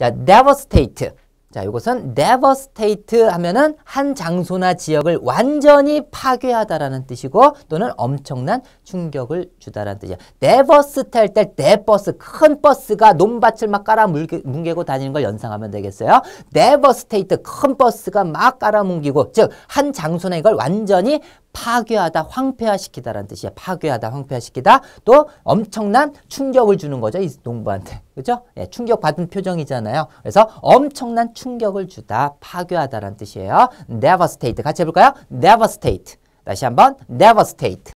자, devastate. 자, 이것은 devastate 하면은 한 장소나 지역을 완전히 파괴하다라는 뜻이고 또는 엄청난 충격을 주다라는 뜻이야. devastate 할 때 대버스, 큰 버스가 논밭을 막 깔아 뭉개고 다니는 걸 연상하면 되겠어요. devastate, 큰 버스가 막 깔아 뭉기고 즉 한 장소나 이걸 완전히 파괴하다, 황폐화시키다라는 뜻이야. 파괴하다, 황폐화시키다. 또 엄청난 충격을 주는 거죠. 이 농부한테. 그죠? 예, 충격받은 표정이잖아요. 그래서 엄청난 충격을 주다, 파괴하다라는 뜻이에요. devastate. 같이 해볼까요? devastate. 다시 한번 devastate.